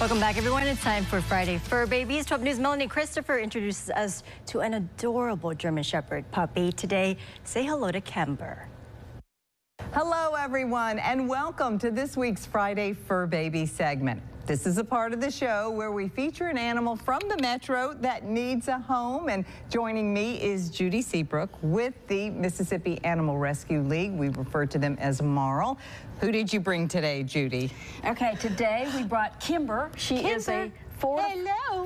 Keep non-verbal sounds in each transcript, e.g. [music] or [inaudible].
Welcome back, everyone. It's time for Friday Fur Babies. 12 News Melanie Christopher introduces us to an adorable German Shepherd puppy. Today, say hello to Kember. Hello, everyone, and welcome to this week's Friday Fur Baby segment. This is a part of the show where we feature an animal from the Metro that needs a home. And joining me is Judy Seabrook with the Mississippi Animal Rescue League. We refer to them as MARL. Who did you bring today, Judy? Okay, today we brought Kember. She Kember. is a four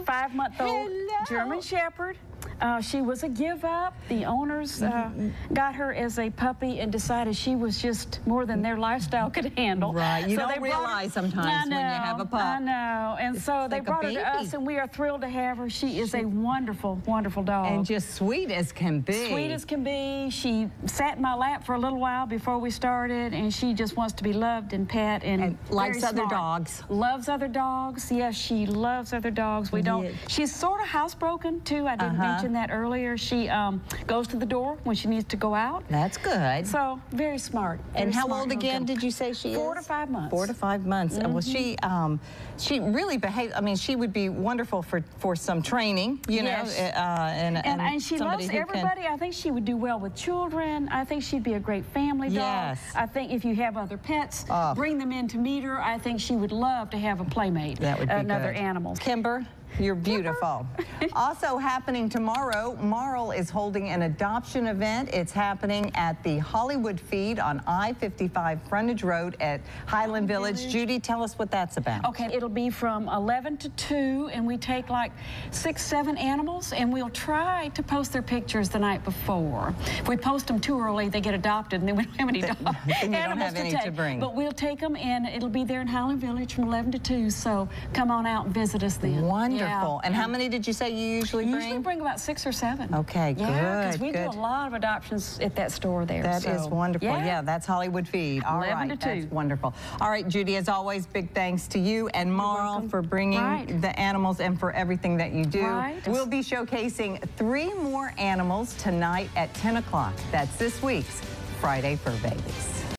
five month old German Shepherd. Uh, she was a give up. The owners uh, got her as a puppy and decided she was just more than their lifestyle could handle. Right. You don't they brought her- realize sometimes I when you have a know, pup. I know. And so they like a brought her to us, and we are thrilled to have her. She is a wonderful, wonderful dog. And just sweet as can be. Sweet as can be. She sat in my lap for a little while before we started, and she just wants to be loved and pet and, And likes very other dogs. Loves other dogs. Yes, she loves other dogs. We don't. Yeah. She's sort of housebroken too. I didn't Uh-huh. mention that earlier. She um, goes to the door when she needs to go out. That's good. So very smart. And how smart old again did you say she is? Four to five months. Four to five months. And Well, she um, she really behaves. I mean, she would be wonderful for for some training. You Yes. know, uh, and, And, and she loves who can- everybody. I think she would do well with children. I think she'd be a great family dog. Yes. I think if you have other pets, Oh. bring them in to meet her. I think she would love to have a playmate. That would be another good. animal. Kember, you're beautiful. also happening tomorrow, MARL is holding an adoption event. It's happening at the Hollywood Feed on I-55 Frontage Road at Highland Village. Village. Judy, tell us what that's about. Okay, it'll be from 11 to 2, and we take like six, seven animals, and we'll try to post their pictures the night before. If we post them too early, they get adopted, and then we don't have any [laughs] dog Then you don't animals have any to to bring. But we'll take them, and it'll be there in Highland Village from 11 to 2, so come on out and visit us then. Wonderful. Yeah. And how many did you say you usually bring? usually bring about six or seven. Okay, Yeah, good, Yeah, because we good. do a lot of adoptions at that store there. That is so, wonderful. Yeah. that's Hollywood Feed. All 11 right, to that's 2. wonderful. All right, Judy, as always, big thanks to you and MARL for bringing Right. the animals and for everything that you do. Right. We'll be showcasing three more animals tonight at 10 o'clock. That's this week's Friday Fur Babies.